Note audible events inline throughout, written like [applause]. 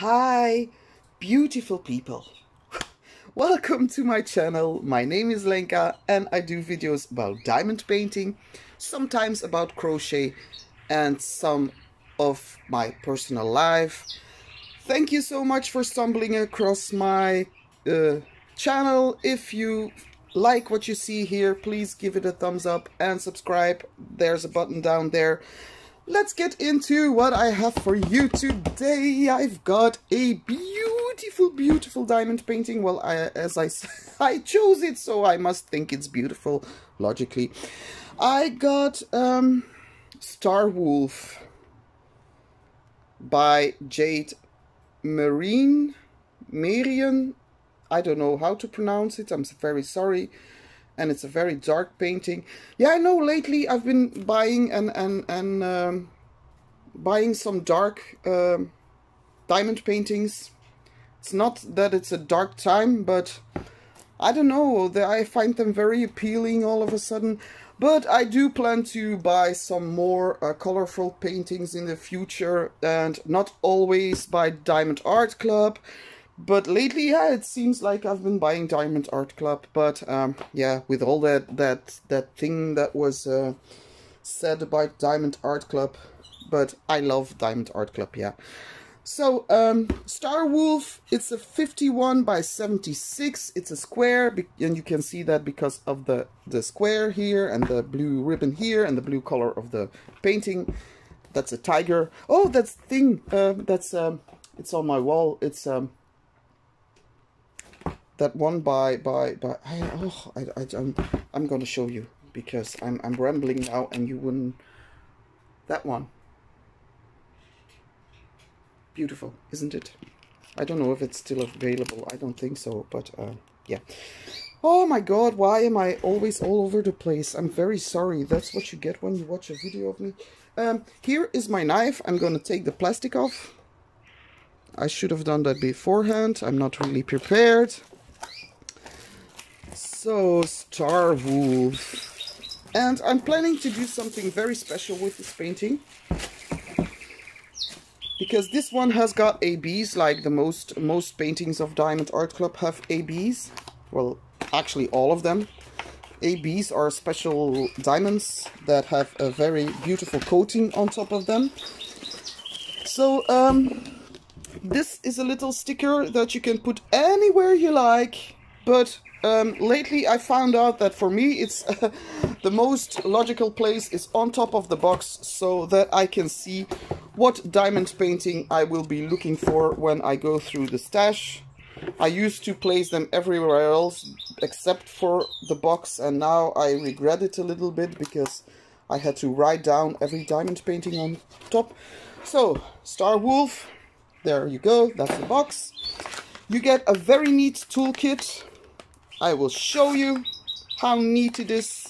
Hi, beautiful people. [laughs] Welcome to my channel. My name is Lenka and I do videos about diamond painting, sometimes about crochet and some of my personal life. Thank you so much for stumbling across my uh, channel. If you like what you see here, please give it a thumbs up and subscribe. There's a button down there let's get into what I have for you today. I've got a beautiful, beautiful diamond painting. Well, I, as I [laughs] I chose it, so I must think it's beautiful, logically. I got um, Star Wolf by Jade Marine, Marion. I don't know how to pronounce it. I'm very sorry and it's a very dark painting. Yeah, I know lately I've been buying and and and um, buying some dark um, diamond paintings. It's not that it's a dark time, but I don't know. That I find them very appealing all of a sudden. But I do plan to buy some more uh, colorful paintings in the future and not always by Diamond Art Club but lately, yeah, it seems like I've been buying Diamond Art Club. But um, yeah, with all that that that thing that was uh, said about Diamond Art Club, but I love Diamond Art Club. Yeah. So um, Star Wolf, it's a 51 by 76. It's a square, and you can see that because of the the square here and the blue ribbon here and the blue color of the painting. That's a tiger. Oh, that's thing. Uh, that's um, it's on my wall. It's um that one by by by I, oh I, I I'm, I'm gonna show you because I'm I'm rambling now and you wouldn't that one. Beautiful isn't it? I don't know if it's still available I don't think so but uh, yeah. Oh my god why am I always all over the place? I'm very sorry that's what you get when you watch a video of me. Um, here is my knife I'm gonna take the plastic off. I should have done that beforehand I'm not really prepared so, Star Wolf. And I'm planning to do something very special with this painting. Because this one has got ABs, like the most, most paintings of Diamond Art Club have ABs. Well, actually all of them. ABs are special diamonds that have a very beautiful coating on top of them. So, um, this is a little sticker that you can put anywhere you like, but um, lately I found out that for me it's uh, [laughs] the most logical place is on top of the box so that I can see what diamond painting I will be looking for when I go through the stash. I used to place them everywhere else except for the box and now I regret it a little bit because I had to write down every diamond painting on top. So, Star Wolf, there you go, that's the box. You get a very neat toolkit I will show you how neat it is.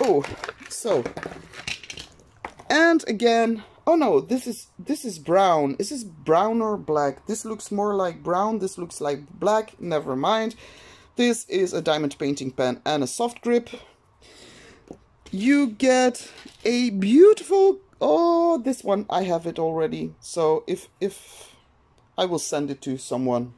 Oh, so, and again, oh no, this is, this is brown. Is this brown or black? This looks more like brown, this looks like black, never mind. This is a diamond painting pen and a soft grip. You get a beautiful, oh, this one, I have it already. So if, if, I will send it to someone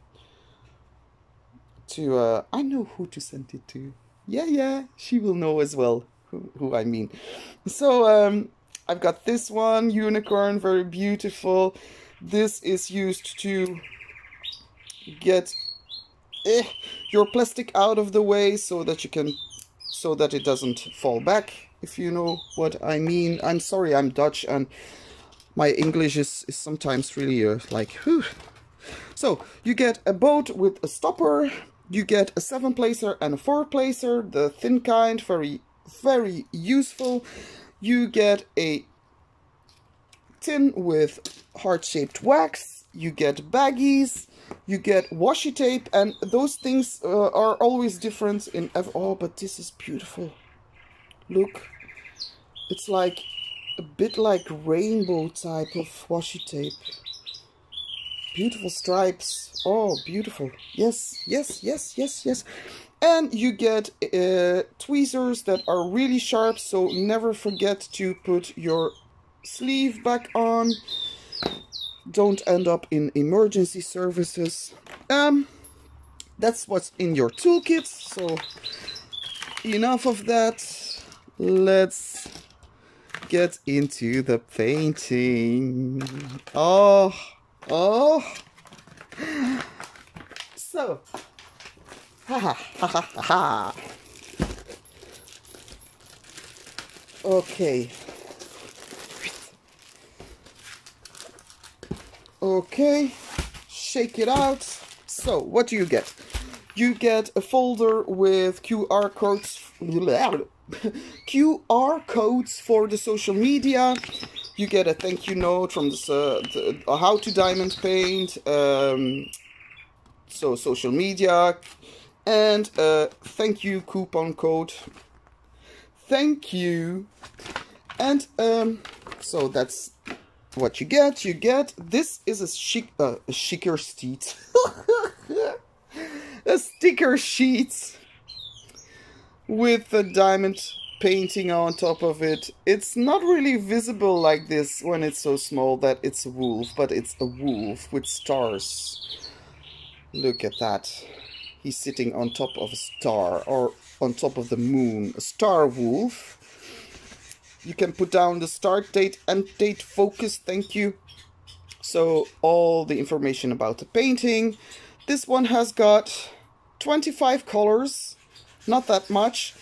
to uh, I know who to send it to. Yeah, yeah, she will know as well who, who I mean. So um, I've got this one, unicorn, very beautiful. This is used to get eh, your plastic out of the way so that you can, so that it doesn't fall back, if you know what I mean. I'm sorry, I'm Dutch and my English is, is sometimes really uh, like, whew. So, you get a boat with a stopper, you get a seven placer and a four placer, the thin kind, very, very useful. You get a tin with heart-shaped wax, you get baggies, you get washi tape, and those things uh, are always different in Oh, but this is beautiful. Look, it's like a bit like rainbow type of washi tape. Beautiful stripes. Oh, beautiful. Yes, yes, yes, yes, yes. And you get uh, tweezers that are really sharp, so never forget to put your sleeve back on. don't end up in emergency services. Um, that's what's in your toolkit. So enough of that. Let's get into the painting. Oh, oh. So, ha ha ha ha ha. Okay. Okay, shake it out. So, what do you get? You get a folder with QR codes [laughs] QR codes for the social media. You get a thank you note from uh, the, uh, how to diamond paint, um, so social media, and a thank you coupon code. Thank you, and um, so that's what you get. You get this is a chic, uh, a sticker sheet, [laughs] a sticker sheet with a diamond painting on top of it. It's not really visible like this when it's so small that it's a wolf, but it's a wolf with stars. Look at that. He's sitting on top of a star or on top of the moon. A star wolf. You can put down the start date and date focus, thank you. So all the information about the painting. This one has got 25 colors not that much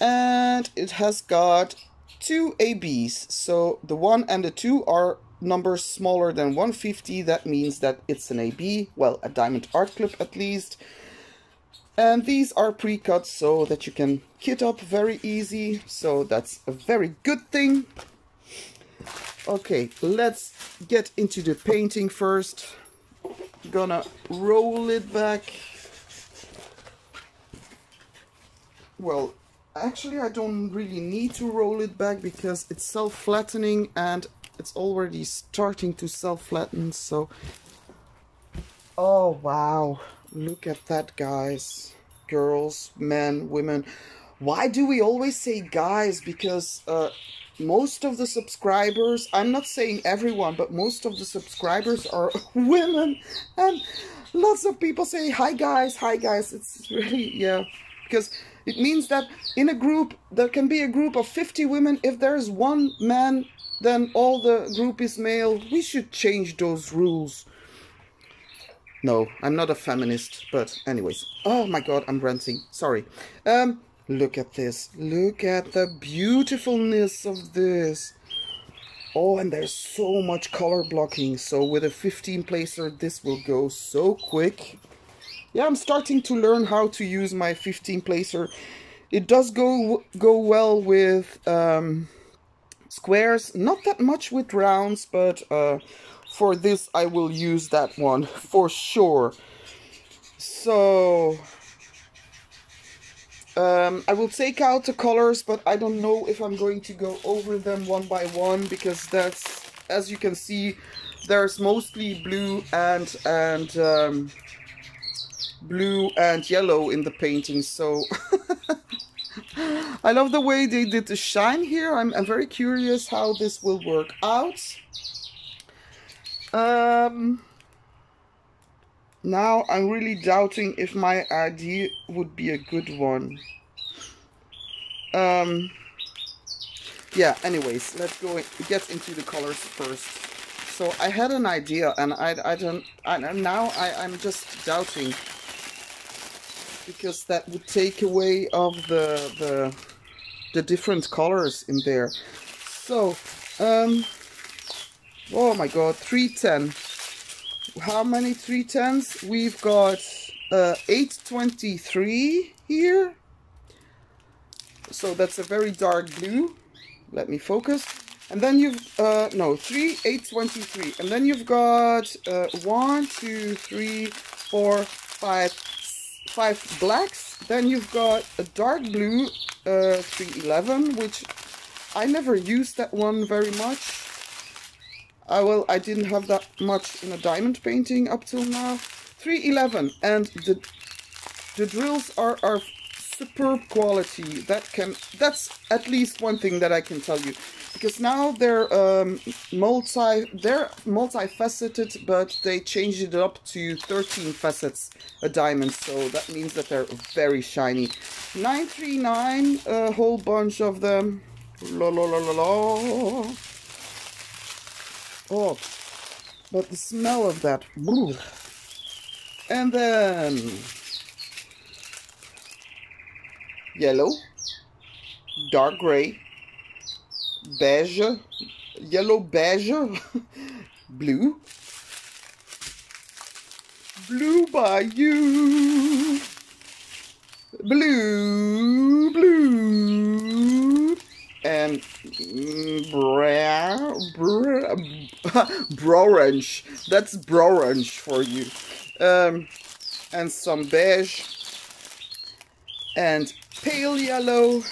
and it has got two ABs so the 1 and the 2 are numbers smaller than 150 that means that it's an AB well a Diamond Art Club at least. And these are pre-cut so that you can kit up very easy. So that's a very good thing. Okay let's get into the painting first gonna roll it back. Well actually I don't really need to roll it back because it's self-flattening and it's already starting to self-flatten so. Oh wow. Look at that guys. Girls men women. Why do we always say guys? Because uh, most of the subscribers I'm not saying everyone but most of the subscribers are [laughs] women and lots of people say hi guys hi guys it's really yeah because it means that in a group, there can be a group of 50 women. If there's one man, then all the group is male. We should change those rules. No, I'm not a feminist, but anyways. Oh my god, I'm ranting. Sorry. Um, look at this. Look at the beautifulness of this. Oh, and there's so much color blocking. So with a 15 placer, this will go so quick yeah, I'm starting to learn how to use my 15 placer. It does go go well with um, squares, not that much with rounds, but uh, for this I will use that one for sure. So um, I will take out the colors, but I don't know if I'm going to go over them one by one because that's, as you can see, there's mostly blue and and um, blue and yellow in the painting so [laughs] I love the way they did the shine here. I'm, I'm very curious how this will work out. Um, now I'm really doubting if my idea would be a good one um, yeah anyways let's go get into the colors first so I had an idea and I, I don't I, now I, I'm just doubting because that would take away of the the the different colors in there. So, um, oh my god, 310. How many 310s? We've got uh, 823 here. So that's a very dark blue. Let me focus. And then you've, uh, no, 3, 823. And then you've got uh, 1, 2, 3, 4, 5, five blacks. Then you've got a dark blue uh, 311, which I never used that one very much. I well, I didn't have that much in a diamond painting up till now. 311, and the the drills are are superb quality. That can that's at least one thing that I can tell you, because now they're um, multi they're multifaceted but they changed it up to 13 facets a diamond. So that means that they're very shiny. 939 a whole bunch of them. La la la la la oh but the smell of that and then yellow dark gray beige, yellow beige, [laughs] blue, blue by you, blue, blue, and mm, brown, brown, [laughs] orange. That's orange for you. Um, and some beige. And pale yellow.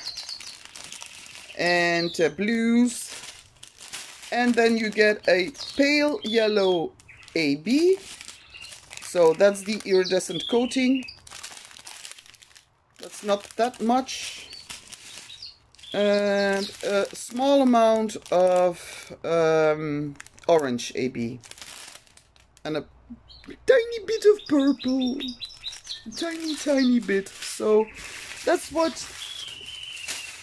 And uh, blues. And then you get a pale yellow AB so that's the iridescent coating. That's not that much. And a small amount of um, orange AB and a tiny bit of purple tiny tiny bit so that's what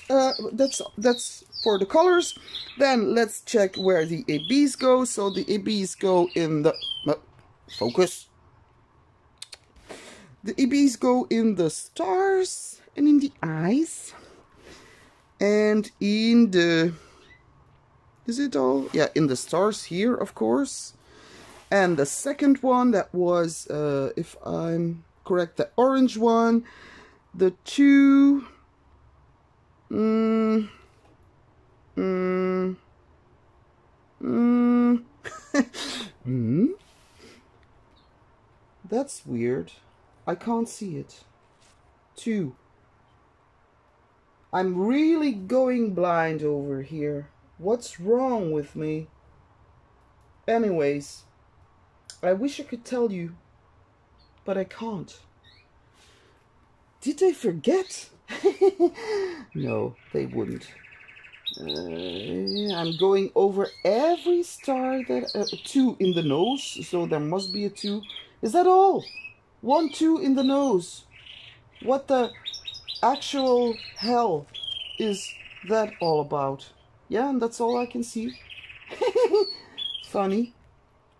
uh, that's that's for the colors. Then let's check where the ABs go. So the ABs go in the uh, focus. The ABs go in the stars and in the eyes and in the is it all yeah in the stars here of course and the second one that was uh, if I'm correct the orange one the two Mm. Mm. Mm. [laughs] mm. That's weird. I can't see it. Two. I'm really going blind over here. What's wrong with me? Anyways, I wish I could tell you, but I can't. Did I forget? [laughs] no, they wouldn't. Uh, I'm going over every star that uh, two in the nose, so there must be a two. Is that all? One two in the nose. What the actual hell is that all about? Yeah, and that's all I can see. [laughs] Funny.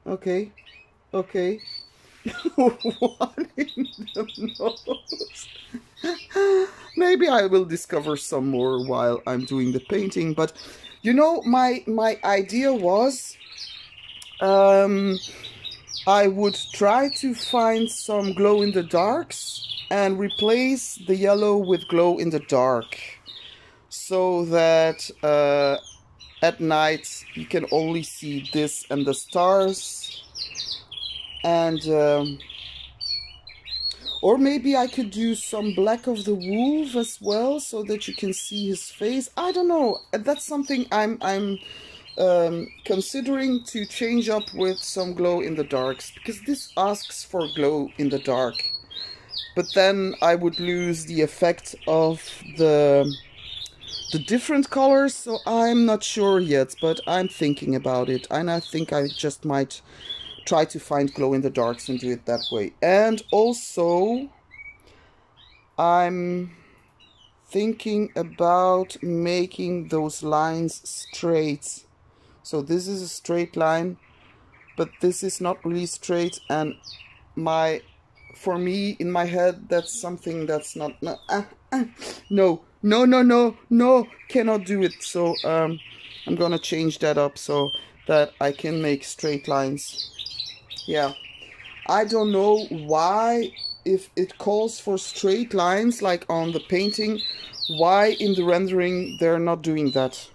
Okay. Okay. [laughs] what in the nose? [laughs] Maybe I will discover some more while I'm doing the painting. But you know, my my idea was um, I would try to find some glow in the darks and replace the yellow with glow in the dark so that uh, at night you can only see this and the stars and um, or maybe I could do some Black of the Wolf as well, so that you can see his face. I don't know. That's something I'm I'm um, considering to change up with some glow in the darks, because this asks for glow in the dark. But then I would lose the effect of the the different colors, so I'm not sure yet, but I'm thinking about it, and I think I just might try to find glow in the darks and do it that way. And also, I'm thinking about making those lines straight. So this is a straight line, but this is not really straight. And my, for me, in my head, that's something that's not, no, uh, uh, [laughs] no, no, no, no, no, cannot do it. So um, I'm gonna change that up so that I can make straight lines. Yeah. I don't know why, if it calls for straight lines like on the painting, why in the rendering they're not doing that.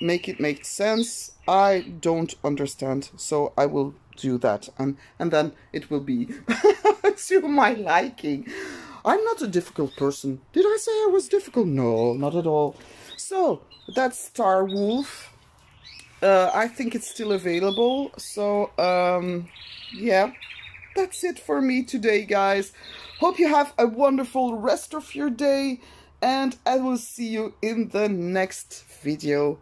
Make it make sense. I don't understand. So I will do that. And, and then it will be [laughs] to my liking. I'm not a difficult person. Did I say I was difficult? No, not at all. So, that's Star Wolf uh, I think it's still available. So, um, yeah, that's it for me today, guys. Hope you have a wonderful rest of your day. And I will see you in the next video.